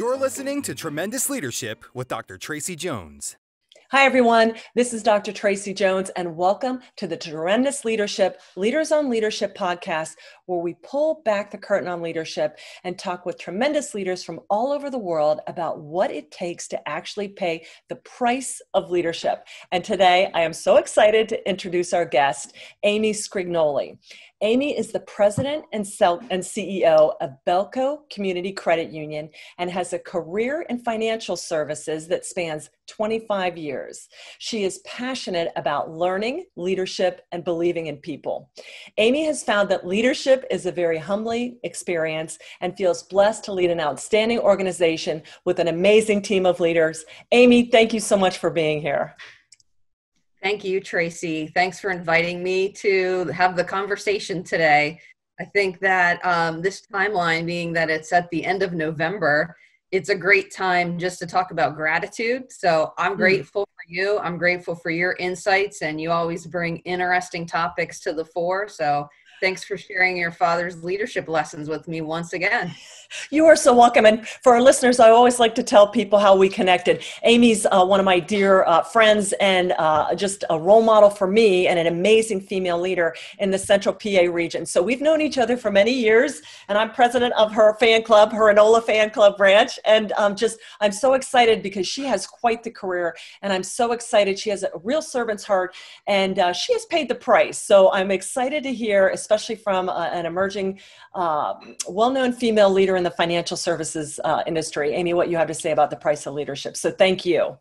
You're listening to Tremendous Leadership with Dr. Tracey Jones. Hi, everyone. This is Dr. Tracey Jones, and welcome to the Tremendous Leadership Leaders on Leadership podcast, where we pull back the curtain on leadership and talk with tremendous leaders from all over the world about what it takes to actually pay the price of leadership. And today, I am so excited to introduce our guest, Amey Sgrignoli. Amey is the president and CEO of Belco Community Credit Union and has a career in financial services that spans 25 years. She is passionate about learning, leadership, and believing in people. Amey has found that leadership is a very humbling experience and feels blessed to lead an outstanding organization with an amazing team of leaders. Amey, thank you so much for being here. Thank you, Tracey. Thanks for inviting me to have the conversation today. I think that um, this timeline, being that it's at the end of November, it's a great time just to talk about gratitude. So I'm hmm. grateful for you. I'm grateful for your insights, and you always bring interesting topics to the fore. So Thanks for sharing your father's leadership lessons with me once again. You are so welcome. And for our listeners, I always like to tell people how we connected. Amey's uh, one of my dear uh, friends and uh, just a role model for me and an amazing female leader in the central PA region. So we've known each other for many years, and I'm president of her fan club, her Enola fan club branch. And um, just, I'm so excited because she has quite the career, and I'm so excited. She has a real servant's heart, and uh, she has paid the price. So I'm excited to hear, from uh, an emerging, uh, well known female leader in the financial services uh, industry. Amey, what you have to say about the price of leadership. So thank you.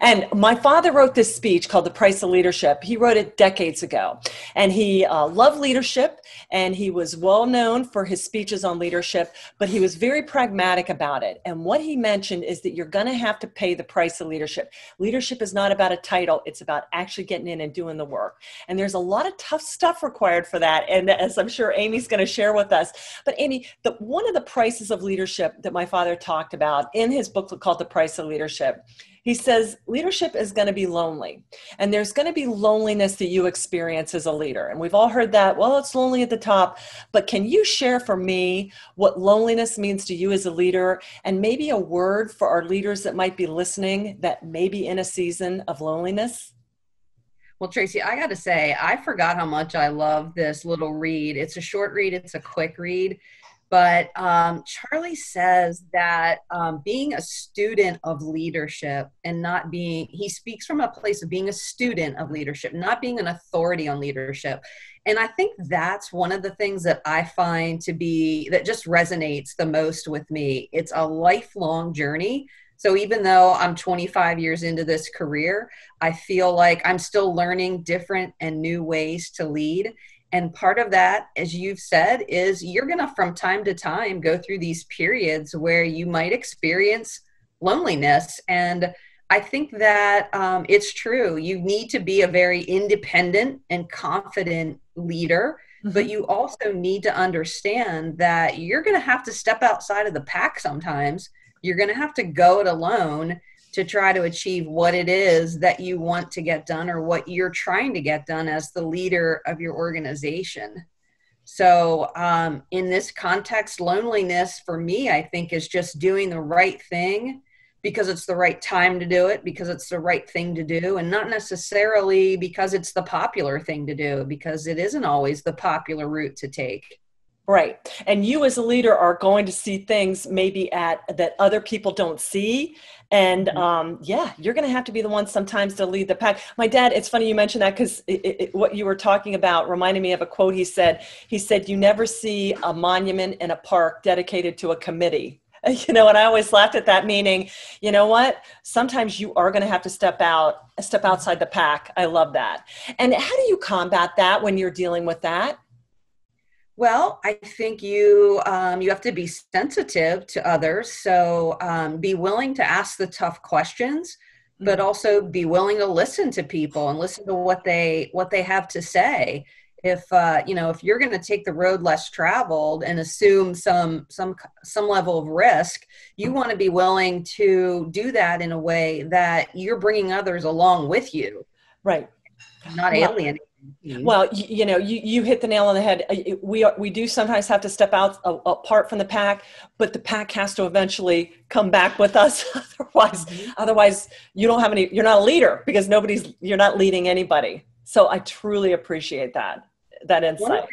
And my father wrote this speech called The Price of Leadership. He wrote it decades ago. And he uh, loved leadership and he was well known for his speeches on leadership, but he was very pragmatic about it. And what he mentioned is that you're going to have to pay the price of leadership. Leadership is not about a title, it's about actually getting in and doing the work. And there's a lot of tough stuff required for that. And as I'm sure Amey's going to share with us. But Amey, the, one of the prices of leadership that my father talked about in his book called The Price of Leadership he says leadership is going to be lonely and there's going to be loneliness that you experience as a leader and we've all heard that well it's lonely at the top but can you share for me what loneliness means to you as a leader and maybe a word for our leaders that might be listening that may be in a season of loneliness well, Tracey, I got to say, I forgot how much I love this little read. It's a short read, it's a quick read. But um, Charlie says that um, being a student of leadership and not being, he speaks from a place of being a student of leadership, not being an authority on leadership. And I think that's one of the things that I find to be, that just resonates the most with me. It's a lifelong journey. So even though I'm 25 years into this career, I feel like I'm still learning different and new ways to lead. And part of that, as you've said, is you're going to, from time to time, go through these periods where you might experience loneliness. And I think that um, it's true. You need to be a very independent and confident leader, mm-hmm. but you also need to understand that you're going to have to step outside of the pack sometimes. You're going to have to go it alone to try to achieve what it is that you want to get done or what you're trying to get done as the leader of your organization. So, um, in this context, loneliness for me, I think, is just doing the right thing because it's the right time to do it, because it's the right thing to do, and not necessarily because it's the popular thing to do, because it isn't always the popular route to take. Right. And you as a leader are going to see things maybe at that other people don't see. And mm-hmm. um, yeah, you're going to have to be the one sometimes to lead the pack. My dad, it's funny you mentioned that because what you were talking about reminded me of a quote he said. He said, You never see a monument in a park dedicated to a committee. You know, and I always laughed at that, meaning, you know what? Sometimes you are going to have to step out, step outside the pack. I love that. And how do you combat that when you're dealing with that? Well, I think you um, you have to be sensitive to others. So um, be willing to ask the tough questions, but mm-hmm. also be willing to listen to people and listen to what they what they have to say. If uh, you know if you're going to take the road less traveled and assume some some some level of risk, you want to be willing to do that in a way that you're bringing others along with you. Right not well, alienating. Well, you, you, know, you, you hit the nail on the head. We are, we do sometimes have to step out uh, apart from the pack, but the pack has to eventually come back with us. otherwise, mm-hmm. otherwise you don't have any. You're not a leader because nobody's. You're not leading anybody. So I truly appreciate that that insight. One of,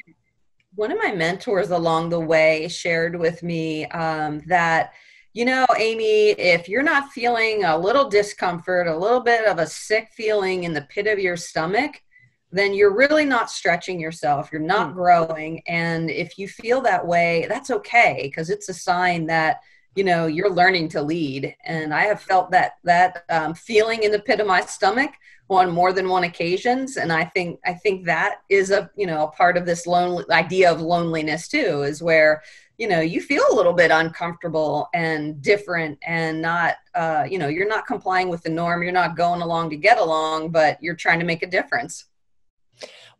one of my mentors along the way shared with me um, that you know, Amey, if you're not feeling a little discomfort, a little bit of a sick feeling in the pit of your stomach, then you're really not stretching yourself. You're not mm. growing. And if you feel that way, that's okay because it's a sign that you know you're learning to lead and i have felt that that um, feeling in the pit of my stomach on more than one occasions and i think i think that is a you know a part of this lonely idea of loneliness too is where you know you feel a little bit uncomfortable and different and not uh, you know you're not complying with the norm you're not going along to get along but you're trying to make a difference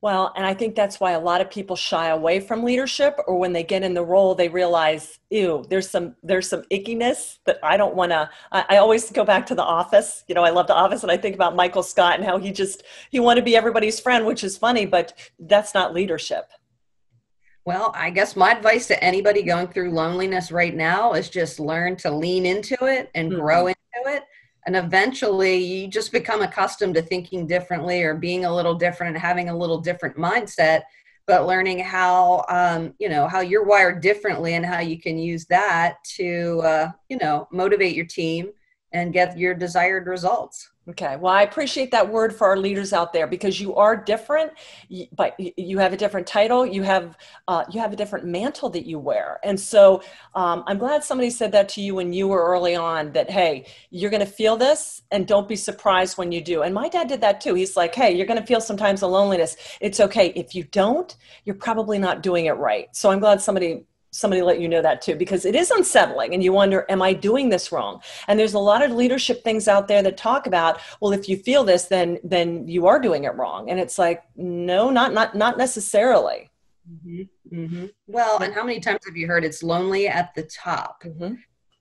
well, and I think that's why a lot of people shy away from leadership or when they get in the role they realize, ew, there's some there's some ickiness that I don't want to I, I, always go back to the office. You know, I love the office and I think about Michael Scott and how he just he wanted to be everybody's friend, which is funny, but that's not leadership. Well, I guess my advice to anybody going through loneliness right now is just learn to lean into it and mm-hmm. grow into it. And eventually you just become accustomed to thinking differently or being a little different and having a little different mindset, but learning how, um, you know, how you're wired differently and how you can use that to, uh, you know, motivate your team and get your desired results. Okay. Well, I appreciate that word for our leaders out there because you are different, but you have a different title. You have uh, you have a different mantle that you wear, and so um, I'm glad somebody said that to you when you were early on. That hey, you're going to feel this, and don't be surprised when you do. And my dad did that too. He's like, hey, you're going to feel sometimes a loneliness. It's okay if you don't. You're probably not doing it right. So I'm glad somebody somebody let you know that too because it is unsettling and you wonder am i doing this wrong and there's a lot of leadership things out there that talk about well if you feel this then then you are doing it wrong and it's like no not not not necessarily mm-hmm. Mm-hmm. well and how many times have you heard it's lonely at the top mm-hmm.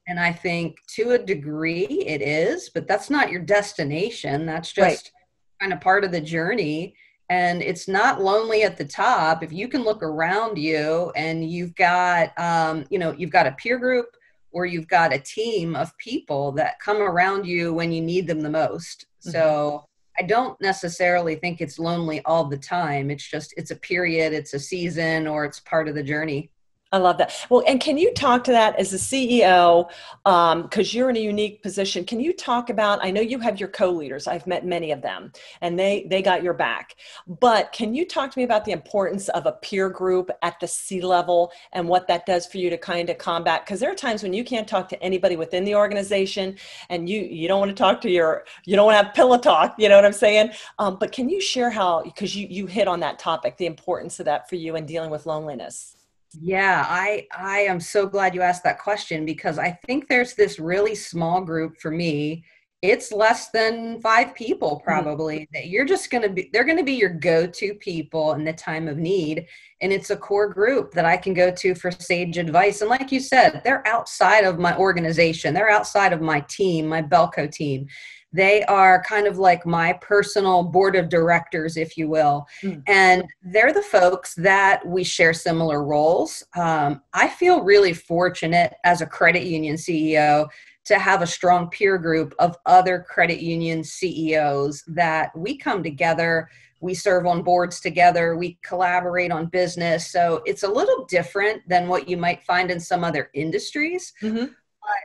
and i think to a degree it is but that's not your destination that's just right. kind of part of the journey and it's not lonely at the top. If you can look around you and you've got um, you know you've got a peer group or you've got a team of people that come around you when you need them the most. Mm-hmm. so i don't necessarily think it's lonely all the time. It's just it's a period it's a season or it's part of the journey I love that. Well, and can you talk to that as a CEO? Because um, you're in a unique position. Can you talk about? I know you have your co-leaders. I've met many of them, and they they got your back. But can you talk to me about the importance of a peer group at the C level and what that does for you to kind of combat? Because there are times when you can't talk to anybody within the organization, and you you don't want to talk to your you don't want to have pillow talk. You know what I'm saying? Um, but can you share how? Because you you hit on that topic, the importance of that for you in dealing with loneliness. Yeah, I I am so glad you asked that question because I think there's this really small group for me. It's less than 5 people mm-hmm. probably mm-hmm. that you're just going to be they're going to be your go-to people in the time of need and it's a core group that I can go to for sage advice and like you said, they're outside of my organization. They're outside of my team, my Belco team they are kind of like my personal board of directors, if you will. Mm. And they're the folks that we share similar roles. Um, I feel really fortunate as a credit union CEO to have a strong peer group of other credit union CEOs that we come together. We serve on boards together. We collaborate on business. So it's a little different than what you might find in some other industries. Mm-hmm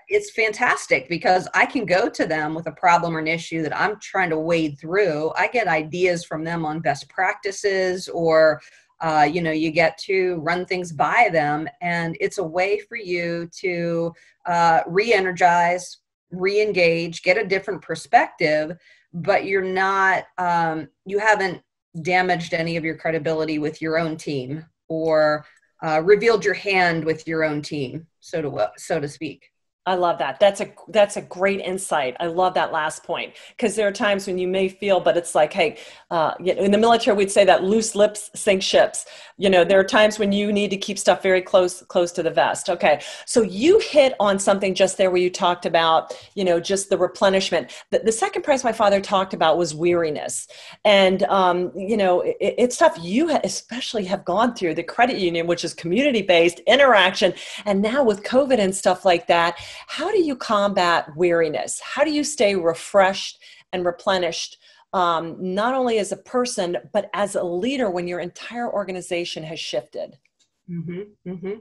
it's fantastic because I can go to them with a problem or an issue that I'm trying to wade through. I get ideas from them on best practices or uh, you know you get to run things by them and it's a way for you to uh, re-energize re-engage get a different perspective but you're not um, you haven't damaged any of your credibility with your own team or uh, revealed your hand with your own team so to so to speak I love that. That's a that's a great insight. I love that last point because there are times when you may feel, but it's like, hey, uh, in the military we'd say that loose lips sink ships. You know, there are times when you need to keep stuff very close close to the vest. Okay, so you hit on something just there where you talked about, you know, just the replenishment. The, the second price my father talked about was weariness, and um, you know, it, it's stuff you especially have gone through the credit union, which is community based interaction, and now with COVID and stuff like that how do you combat weariness? How do you stay refreshed and replenished, um, not only as a person, but as a leader when your entire organization has shifted? Mm-hmm, mm-hmm.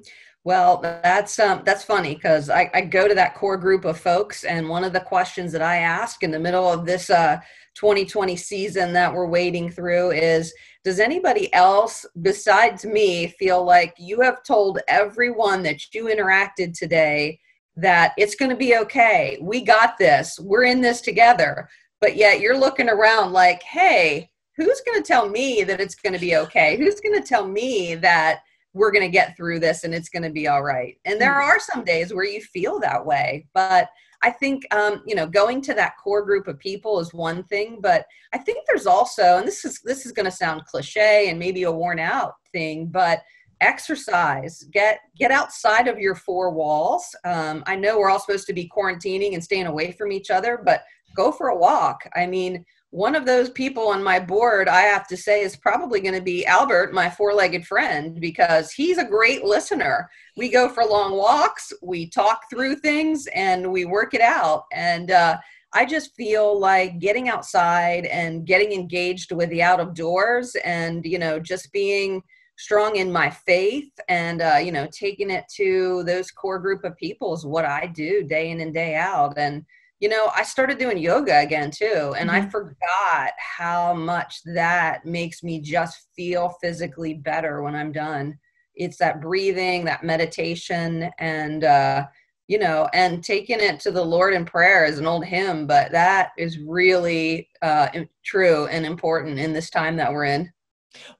Well, that's um, that's funny because I, I, go to that core group of folks, and one of the questions that I ask in the middle of this uh, 2020 season that we're wading through is, does anybody else besides me feel like you have told everyone that you interacted today that it's going to be okay. We got this. We're in this together. But yet you're looking around like, hey, who's going to tell me that it's going to be okay? Who's going to tell me that we're going to get through this and it's going to be all right? And there hmm. are some days where you feel that way. But I think, um, you know, going to that core group of people is one thing. But I think there's also, and this is this is going to sound cliche and maybe a worn out thing, but exercise. Get get outside of your four walls. Um, i know we're all supposed to be quarantining and staying away from each other but go for a walk. I mean one of those people on my board i have to say is probably going to be albert my four-legged friend because he's a great listener. We go for long walks we talk through things and we work it out. And uh, i just feel like getting outside and getting engaged with the out of doors and you know just being strong in my faith and uh, you know taking it to those core group of people is what i do day in and day out. And you know i started doing yoga again too and mm-hmm. i forgot how much that makes me just feel physically better when i'm done. It's that breathing that meditation and uh you know and taking it to the lord in prayer is an old hymn but that is really uh true and important in this time that we're in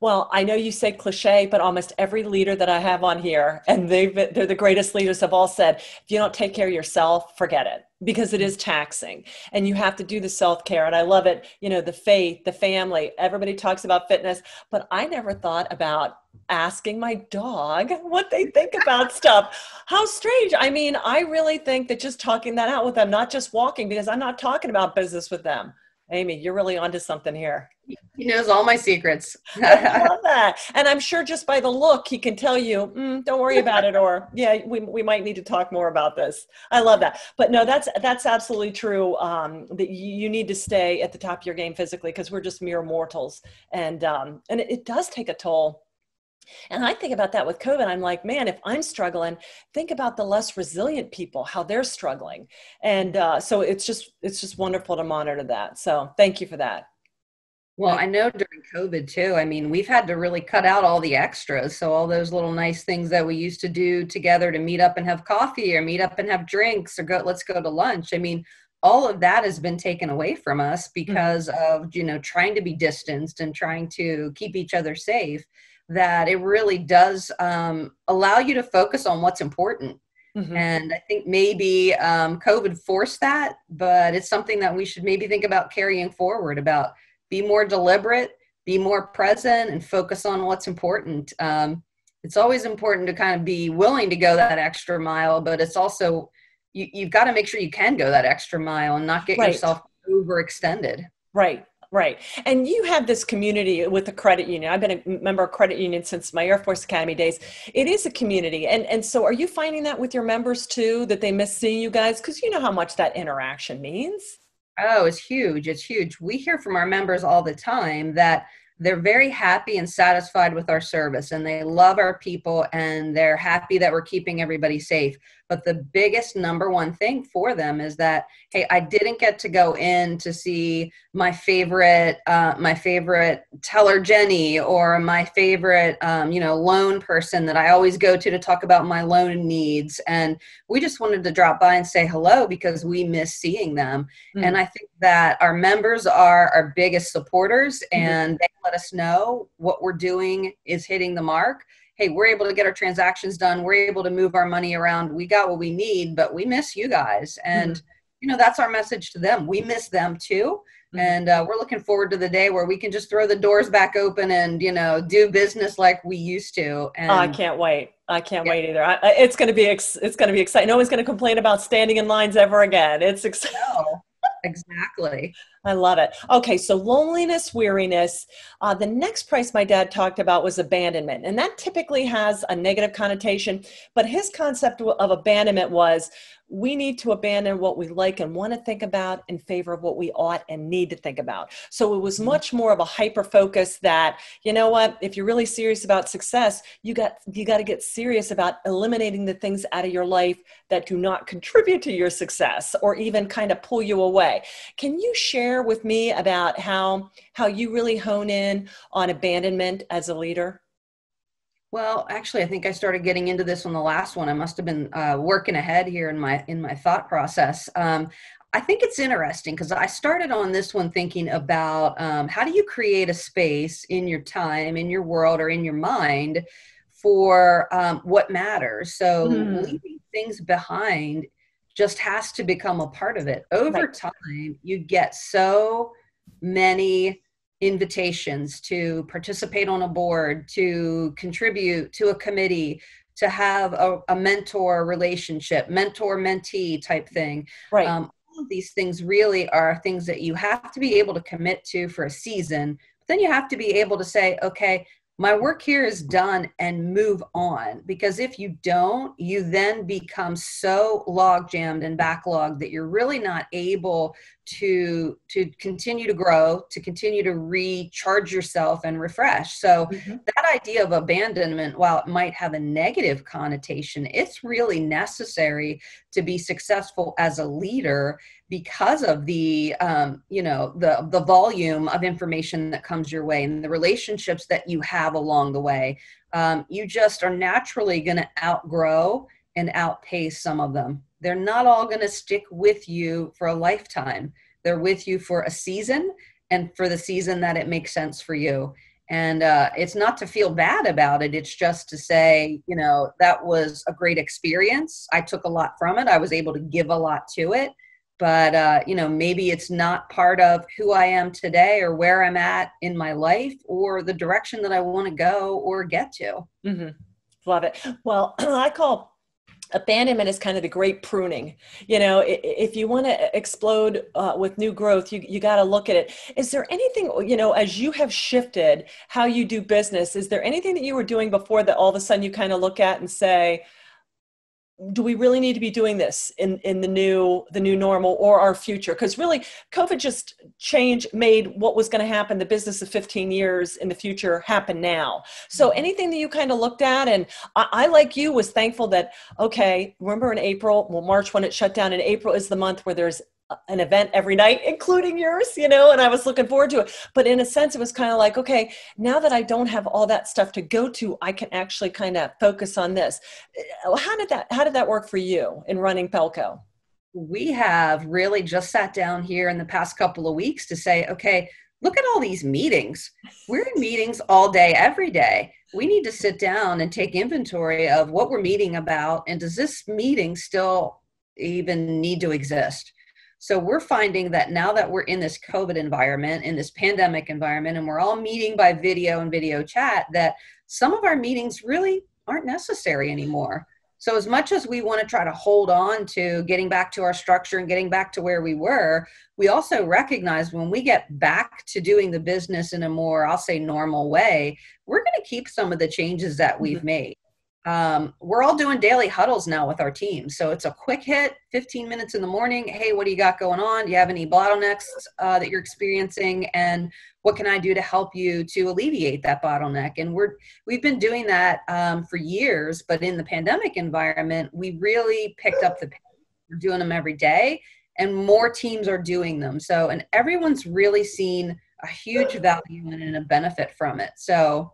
well, I know you say cliche, but almost every leader that I have on here, and they've they're the greatest leaders, have all said, if you don't take care of yourself, forget it, because it is taxing, and you have to do the self care. And I love it. You know, the faith, the family. Everybody talks about fitness, but I never thought about asking my dog what they think about stuff. How strange. I mean, I really think that just talking that out with them, not just walking, because I'm not talking about business with them. Amey, you're really onto something here. He knows all my secrets. I love that. And I'm sure just by the look, he can tell you, mm, don't worry about it, or yeah, we, we might need to talk more about this. I love that. But no, that's that's absolutely true. Um, that you, you need to stay at the top of your game physically because we're just mere mortals. And um, and it, it does take a toll and I think about that with COVID. I'm like, man, if I'm struggling, think about the less resilient people, how they're struggling. And uh, so it's just it's just wonderful to monitor that. So thank you for that. Well, I know during COVID too. I mean, we've had to really cut out all the extras. So all those little nice things that we used to do together to meet up and have coffee or meet up and have drinks or go let's go to lunch. I mean, all of that has been taken away from us mm. because mm-hmm. of, you know, trying to be distanced and trying to keep each other safe that it really does um, allow you to focus on what's important. Mm-hmm. And I think maybe um, COVID forced that, but it's something that we should maybe think about carrying forward about be more deliberate, be more present, and focus on what's important. Um, it's always important to kind of be willing to go that extra mile, but it's also you, you've got to make sure you can go that extra mile and not get right. yourself overextended. Right. Right. And you have this community with the credit union. I've been a member of credit union since my Air Force Academy days. It is a community. And and so are you finding that with your members too that they miss seeing you guys cuz you know how much that interaction means? Oh, it's huge. It's huge. We hear from our members all the time that they're very happy and satisfied with our service and they love our people and they're happy that we're keeping everybody safe but the biggest number one thing for them is that hey i didn't get to go in to see my favorite uh, my favorite teller jenny or my favorite um, you know loan person that i always go to to talk about my loan needs and we just wanted to drop by and say hello because we miss seeing them mm-hmm. and i think that our members are our biggest supporters mm-hmm. and they let us know what we're doing is hitting the mark. Hey, we're able to get our transactions done. We're able to move our money around. We got what we need, but we miss you guys. And, mm-hmm. you know, that's our message to them. We miss them too. Mm-hmm. And uh, we're looking forward to the day where we can just throw the doors back open and, you know, do business like we used to. And I can't wait. I can't yeah. wait either. I, it's going to be ex- it's going to be exciting. No one's going to complain about standing in lines ever again. It's exciting. No exactly. I love it. Okay, so loneliness, weariness. Uh, the next price my dad talked about was abandonment, and that typically has a negative connotation. But his concept of abandonment was we need to abandon what we like and want to think about in favor of what we ought and need to think about. So it was mm-hmm. much more of a hyper focus that, you know what, if you're really serious about success, you got you got to get serious about eliminating the things out of your life that do not contribute to your success or even kind of pull you away. Can you share with me about how how you really hone in on abandonment as a leader? Well, actually, I think I started getting into this on the last one. I must have been uh, working ahead here in my in my thought process. Um, I think it's interesting because I started on this one thinking about um, how do you create a space in your time, in your world, or in your mind for um, what matters. So mm. leaving things behind just has to become a part of it. Over right. time, you get so many invitations to participate on a board, to contribute to a committee, to have a, a mentor relationship, mentor mentee type thing. Right. Um, all of these things really are things that you have to be able to commit to for a season. But then you have to be able to say, okay, my work here is done and move on because if you don't you then become so log jammed and backlogged that you're really not able to to continue to grow to continue to recharge yourself and refresh so mm-hmm. that idea of abandonment while it might have a negative connotation it's really necessary to be successful as a leader because of the um, you know the the volume of information that comes your way and the relationships that you have along the way um, you just are naturally going to outgrow and outpace some of them. They're not all going to stick with you for a lifetime. They're with you for a season and for the season that it makes sense for you. And uh, it's not to feel bad about it it's just to say you know that was a great experience. I took a lot from it. I was able to give a lot to it but uh, you know maybe it's not part of who i am today or where i'm at in my life or the direction that i want to go or get to. Mm-hmm. love it. Well i call abandonment is kind of the great pruning. You know if you want to explode uh, with new growth you, you got to look at it. Is there anything you know as you have shifted how you do business is there anything that you were doing before that all of a sudden you kind of look at and say do we really need to be doing this in, in the new the new normal or our future because really covid just change made what was going to happen the business of 15 years in the future happen now so mm-hmm. anything that you kind of looked at and I, I like you was thankful that okay remember in april well march when it shut down in april is the month where there's an event every night, including yours, you know, and I was looking forward to it. But in a sense, it was kind of like, okay, now that I don't have all that stuff to go to, I can actually kind of focus on this. Uh, how did that how did that work for you in running Belco? We have really just sat down here in the past couple of weeks to say, okay, look at all these meetings. We're in meetings all day, every day. We need to sit down and take inventory of what we're meeting about and does this meeting still even need to exist? So we're finding that now that we're in this COVID environment, in this pandemic environment, and we're all meeting by video and video chat, that some of our meetings really aren't necessary anymore. So, as much as we want to try to hold on to getting back to our structure and getting back to where we were, we also recognize when we get back to doing the business in a more, I'll say, normal way, we're going to keep some of the changes that we've mm-hmm. made um, we're all doing daily huddles now with our team. So it's a quick hit, 15 minutes in the morning. Hey, what do you got going on? Do you have any bottlenecks uh, that you're experiencing? And what can I do to help you to alleviate that bottleneck? And we're we've been doing that um, for years, but in the pandemic environment, we really picked up the. Pace. We're doing them every day, and more teams are doing them. So, and everyone's really seen a huge value and a benefit from it. So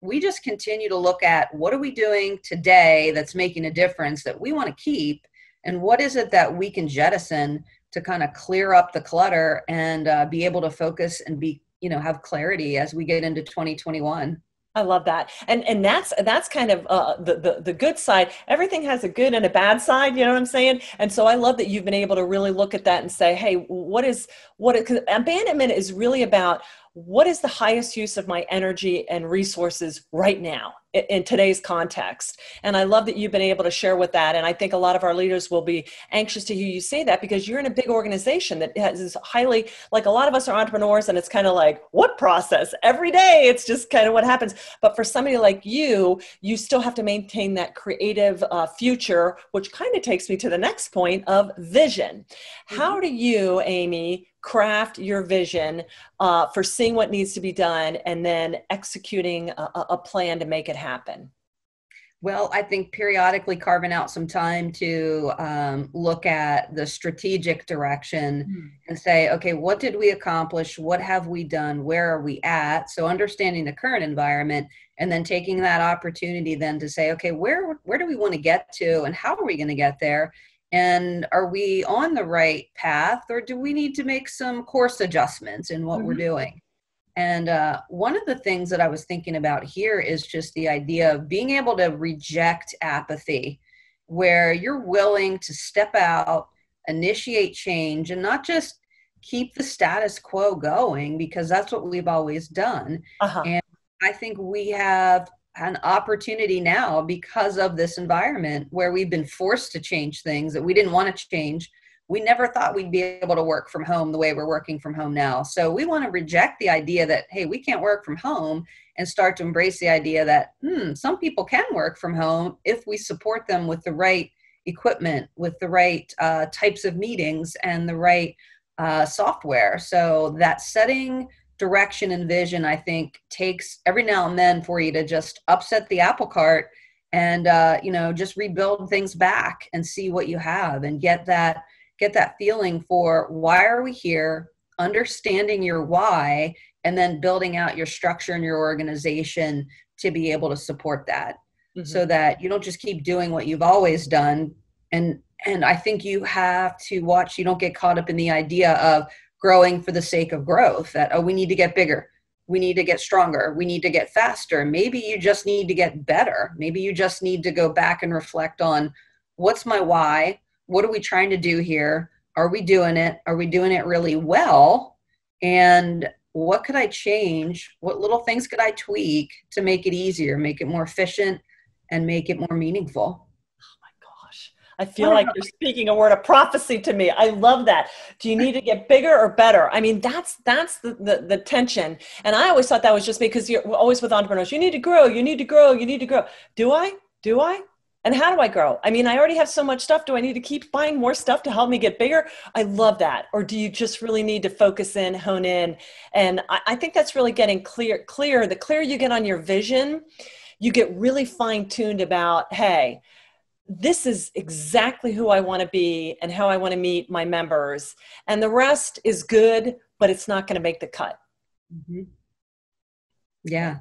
we just continue to look at what are we doing today that's making a difference that we want to keep and what is it that we can jettison to kind of clear up the clutter and uh, be able to focus and be you know have clarity as we get into 2021 I love that, and and that's that's kind of uh, the, the the good side. Everything has a good and a bad side. You know what I'm saying? And so I love that you've been able to really look at that and say, hey, what is what? Is, abandonment is really about what is the highest use of my energy and resources right now in today's context. And i love that you've been able to share with that. And i think a lot of our leaders will be anxious to hear you say that because you're in a big organization that has highly like a lot of us are entrepreneurs and it's kind of like what process? Every day it's just kind of what happens. But for somebody like you you still have to maintain that creative uh, future which kind of takes me to the next point of vision. How mm-hmm. do you Amey craft your vision uh, for seeing what needs to be done and then executing a, a plan to make it happen? Well, I think periodically carving out some time to um, look at the strategic direction mm. and say, okay, what did we accomplish? What have we done? Where are we at? So understanding the current environment and then taking that opportunity then to say, okay, where where do we want to get to and how are we going to get there? and are we on the right path or do we need to make some course adjustments in what mm-hmm. we're doing and uh, one of the things that i was thinking about here is just the idea of being able to reject apathy where you're willing to step out initiate change and not just keep the status quo going because that's what we've always done uh-huh. and i think we have an opportunity now because of this environment where we've been forced to change things that we didn't want to change. We never thought we'd be able to work from home the way we're working from home now. So we want to reject the idea that, hey, we can't work from home and start to embrace the idea that, hmm, some people can work from home if we support them with the right equipment, with the right uh, types of meetings, and the right uh, software. So that setting direction and vision i think takes every now and then for you to just upset the apple cart and uh, you know just rebuild things back and see what you have and get that get that feeling for why are we here understanding your why and then building out your structure and your organization to be able to support that. Mm-hmm. so that you don't just keep doing what you've always done. And and i think you have to watch you don't get caught up in the idea of growing for the sake of growth that oh we need to get bigger. We need to get stronger. We need to get faster. Maybe you just need to get better. Maybe you just need to go back and reflect on what's my why what are we trying to do here are we doing it are we doing it really well and what could i change what little things could i tweak to make it easier make it more efficient and make it more meaningful Oh my gosh. I feel like you're speaking a word of prophecy to me. I love that. Do you need to get bigger or better? I mean, that's that's the, the, the tension. And I always thought that was just because you're always with entrepreneurs. You need to grow. You need to grow. You need to grow. Do I? Do I? And how do I grow? I mean, I already have so much stuff. Do I need to keep buying more stuff to help me get bigger? I love that. Or do you just really need to focus in, hone in? And I, I think that's really getting clear. Clear. The clearer you get on your vision, you get really fine tuned about. Hey, this is exactly who I want to be and how I want to meet my members. And the rest is good, but it's not going to make the cut. Mm-hmm. Yeah.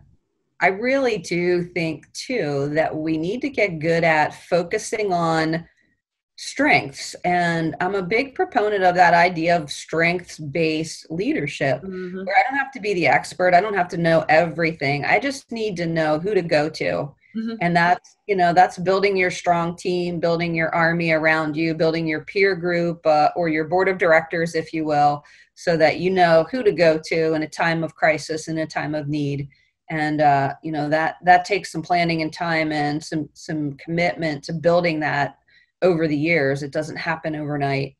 I really do think, too, that we need to get good at focusing on strengths. And I'm a big proponent of that idea of strengths based leadership, mm-hmm. where I don't have to be the expert, I don't have to know everything. I just need to know who to go to Mm-hmm. And that's, you know, that's building your strong team, building your army around you, building your peer group uh, or your board of directors, if you will, so that you know who to go to in a time of crisis, in a time of need. And uh, you know that that takes some planning and time and some some commitment to building that over the years. It doesn't happen overnight.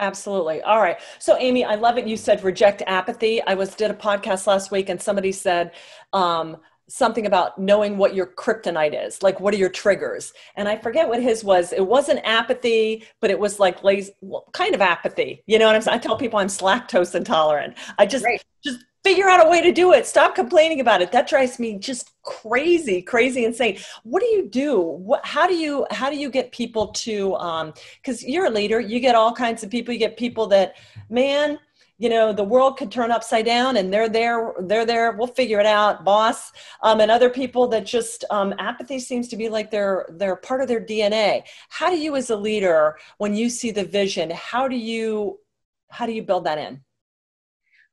Absolutely. All right. So, Amey, I love it. You said reject apathy. I was did a podcast last week, and somebody said, um, something about knowing what your kryptonite is like what are your triggers? And i forget what his was. It wasn't apathy but it was like lazy well, kind of apathy. You know what i'm saying i tell people i'm lactose intolerant. I just right. just figure out a way to do it. Stop complaining about it. That drives me just crazy crazy insane. What do you do? What how do you how do you get people to um because you're a leader. You get all kinds of people. You get people that man you know the world could turn upside down and they're there they're there we'll figure it out boss. Um, and other people that just um, apathy seems to be like they're they're part of their dna how do you as a leader when you see the vision how do you how do you build that in?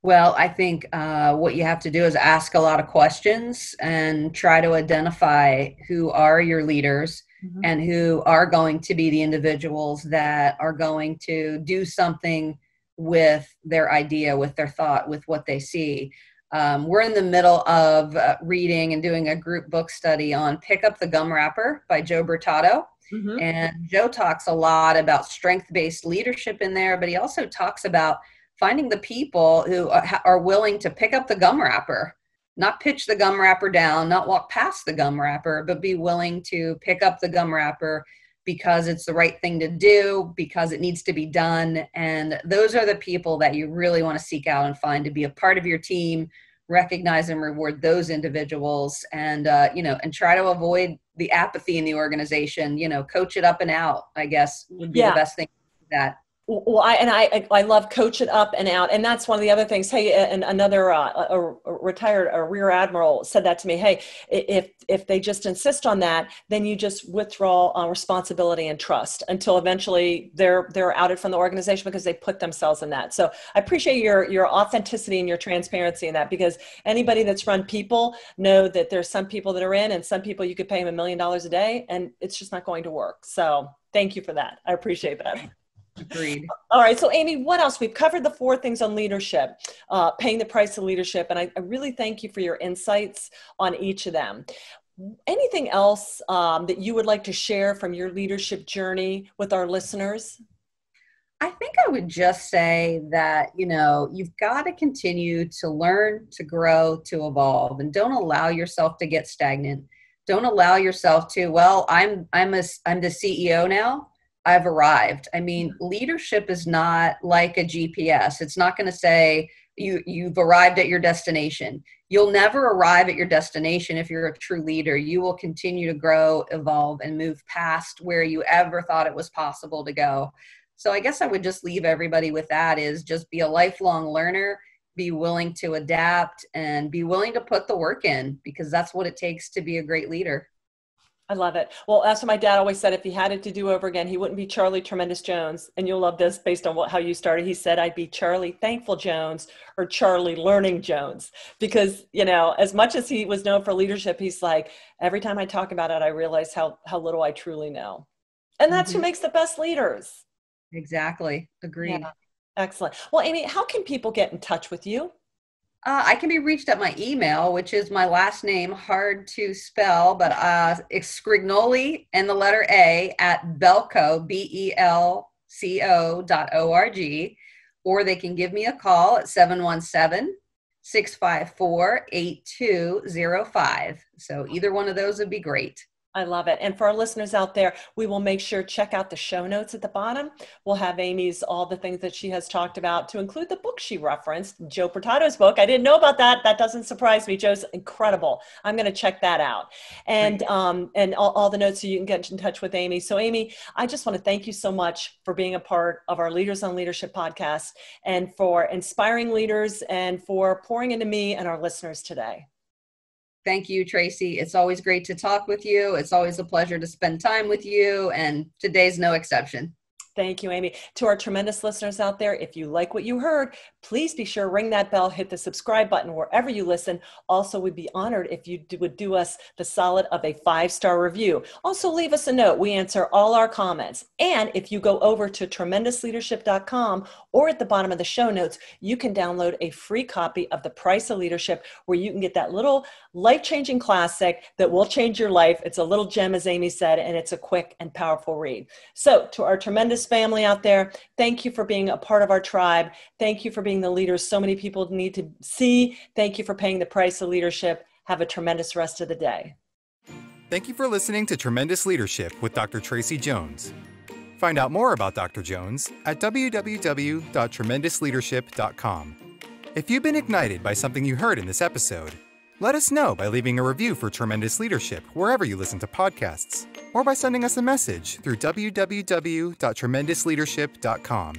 Well, I think uh, what you have to do is ask a lot of questions and try to identify who are your leaders mm-hmm. and who are going to be the individuals that are going to do something with their idea, with their thought, with what they see. Um, we're in the middle of uh, reading and doing a group book study on Pick Up the Gum Wrapper by Joe Bertato. Mm-hmm. And Joe talks a lot about strength based leadership in there, but he also talks about finding the people who are willing to pick up the gum wrapper not pitch the gum wrapper down not walk past the gum wrapper but be willing to pick up the gum wrapper because it's the right thing to do because it needs to be done and those are the people that you really want to seek out and find to be a part of your team recognize and reward those individuals and uh, you know and try to avoid the apathy in the organization you know coach it up and out i guess would be yeah. the best thing that well, I, and I, I love coach it up and out. And that's one of the other things. Hey, and another uh, a, a retired a rear admiral said that to me. Hey, if, if they just insist on that, then you just withdraw uh, responsibility and trust until eventually they're, they're outed from the organization because they put themselves in that. So I appreciate your, your authenticity and your transparency in that because anybody that's run people know that there's some people that are in and some people you could pay them a million dollars a day and it's just not going to work. So thank you for that. I appreciate that. Agreed. All right. So, Amey, what else? We've covered the four things on leadership, uh, paying the price of leadership. And I, I, really thank you for your insights on each of them. Anything else um, that you would like to share from your leadership journey with our listeners? I think I would just say that, you know, you've got to continue to learn, to grow, to evolve, and don't allow yourself to get stagnant. Don't allow yourself to, well, I'm I'm a I'm the CEO now I've arrived. I mean, leadership is not like a GPS. It's not going to say you you've arrived at your destination. You'll never arrive at your destination if you're a true leader. You will continue to grow, evolve and move past where you ever thought it was possible to go. So I guess I would just leave everybody with that is just be a lifelong learner, be willing to adapt and be willing to put the work in because that's what it takes to be a great leader. I love it. Well, that's what my dad always said. If he had it to do over again, he wouldn't be Charlie Tremendous Jones. And you'll love this based on what, how you started. He said, I'd be Charlie Thankful Jones or Charlie Learning Jones. Because, you know, as much as he was known for leadership, he's like, every time I talk about it, I realize how, how little I truly know. And that's mm-hmm. who makes the best leaders. Exactly. Agreed. Yeah. Excellent. Well, Amey, how can people get in touch with you? Uh, I can be reached at my email, which is my last name, hard to spell, but uh, Sgrignoli and the letter A at Belco, B E L C O dot O R G, or they can give me a call at 717 654 8205. So either one of those would be great. I love it. And for our listeners out there, we will make sure check out the show notes at the bottom. We'll have Amey's all the things that she has talked about to include the book she referenced, Joe Bertato's book. I didn't know about that. That doesn't surprise me. Joe's incredible. I'm going to check that out. And um, and all, all the notes so you can get in touch with Amey. So Amey, I just want to thank you so much for being a part of our Leaders on Leadership podcast and for inspiring leaders and for pouring into me and our listeners today. Thank you, Tracey. It's always great to talk with you. It's always a pleasure to spend time with you, and today's no exception. Thank you, Amey. To our tremendous listeners out there, if you like what you heard, please be sure ring that bell, hit the subscribe button wherever you listen. Also, we'd be honored if you would do us the solid of a five star review. Also, leave us a note. We answer all our comments. And if you go over to tremendousleadership.com or at the bottom of the show notes, you can download a free copy of The Price of Leadership where you can get that little life changing classic that will change your life. It's a little gem, as Amey said, and it's a quick and powerful read. So, to our tremendous family out there, thank you for being a part of our tribe. Thank you for being the leaders so many people need to see. Thank you for paying the price of leadership. Have a tremendous rest of the day. Thank you for listening to Tremendous Leadership with Dr. Tracey Jones. Find out more about Dr. Jones at www.tremendousleadership.com. If you've been ignited by something you heard in this episode, let us know by leaving a review for Tremendous Leadership wherever you listen to podcasts, or by sending us a message through www.tremendousleadership.com.